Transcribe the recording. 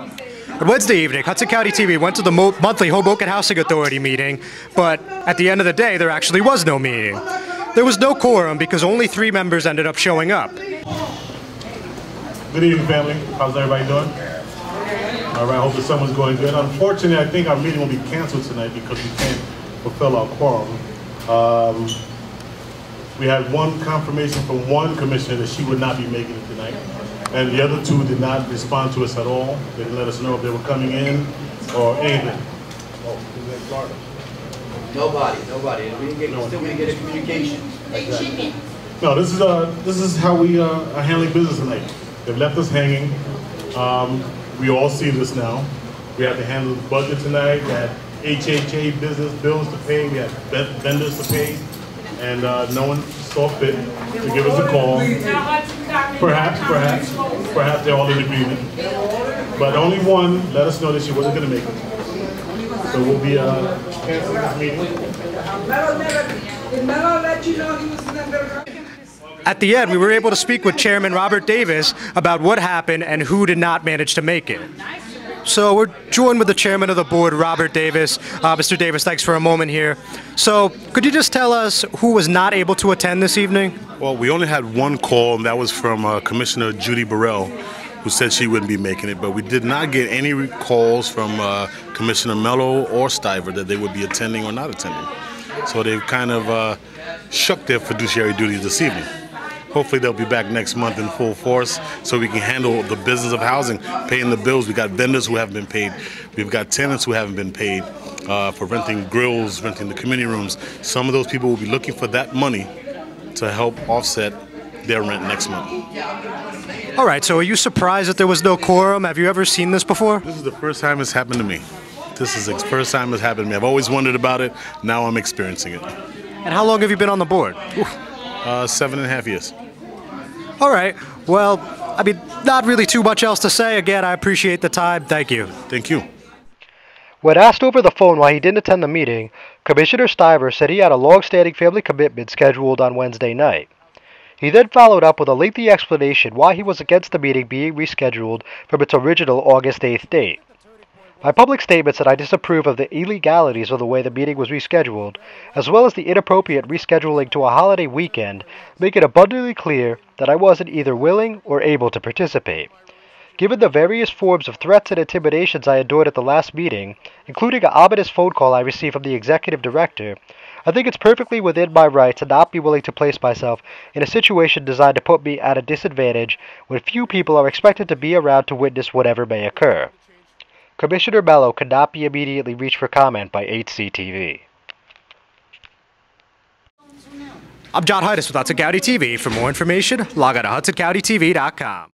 On Wednesday evening, Hudson County TV went to the mo- monthly Hoboken Housing Authority meeting, but at the end of the day, there actually was no meeting. There was no quorum because only three members ended up showing up. Good evening, family. How's everybody doing? All right, I hope the summer's going good. Unfortunately, I think our meeting will be canceled tonight because we can't fulfill our quorum. Um, we had one confirmation from one commissioner that she would not be making it tonight. And the other two did not respond to us at all. They didn't let us know if they were coming in or anything. Oh, who's in Florida? Nobody, nobody. We didn't get, no. still we didn't get a communication. No, this is uh, this is how we uh, are handling business tonight. They've left us hanging. Um, we all see this now. We have to handle the budget tonight. We had HHA business bills to pay. We had vendors to pay, and uh, no one saw fit to give us a call. Perhaps, perhaps, perhaps they're all in agreement. But only one let us know that she wasn't going to make it. So we'll be uh, canceling this meeting. At the end, we were able to speak with Chairman Robert Davis about what happened and who did not manage to make it. So we're joined with the chairman of the board, Robert Davis. Uh, Mr. Davis, thanks for a moment here. So could you just tell us who was not able to attend this evening? Well, we only had one call, and that was from uh, Commissioner Judy Burrell, who said she wouldn't be making it. But we did not get any calls from uh, Commissioner Mello or Stuiver that they would be attending or not attending. So they've kind of uh, shucked their fiduciary duties this evening. Hopefully, they'll be back next month in full force so we can handle the business of housing, paying the bills. We got vendors who haven't been paid. We've got tenants who haven't been paid uh, for renting grills, renting the community rooms. Some of those people will be looking for that money to help offset their rent next month. All right, so are you surprised that there was no quorum? Have you ever seen this before? This is the first time it's happened to me. This is the first time it's happened to me. I've always wondered about it. Now I'm experiencing it. And how long have you been on the board? Uh, seven and a half years. All right, well, I mean, not really too much else to say. Again, I appreciate the time. Thank you. Thank you. When asked over the phone why he didn't attend the meeting, Commissioner Stuiver said he had a long-standing family commitment scheduled on Wednesday night. He then followed up with a lengthy explanation why he was against the meeting being rescheduled from its original August 8th date. My public statements that I disapprove of the illegalities of the way the meeting was rescheduled, as well as the inappropriate rescheduling to a holiday weekend, make it abundantly clear that I wasn't either willing or able to participate. Given the various forms of threats and intimidations I endured at the last meeting, including an ominous phone call I received from the executive director, I think it's perfectly within my right to not be willing to place myself in a situation designed to put me at a disadvantage when few people are expected to be around to witness whatever may occur. Commissioner Mello could not be immediately reached for comment by HCTV. I'm John Hudis with Hudson County TV. For more information, log on to HudsonCountyTV.com.